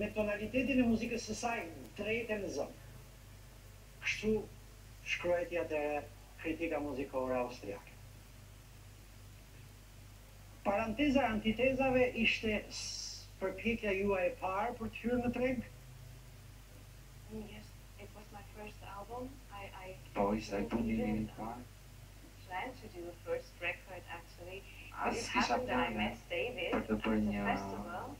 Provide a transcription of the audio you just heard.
me tonalitetin e muzikës së saj drejt e në zemër. Kështu shkruajti atëherë kritika muzikore austriake. Paranteza e antitezave ishte përpjekja juaj e parë për të hyrë në treg? Po, ishte provimi i parë. As kisha plane për të bërë një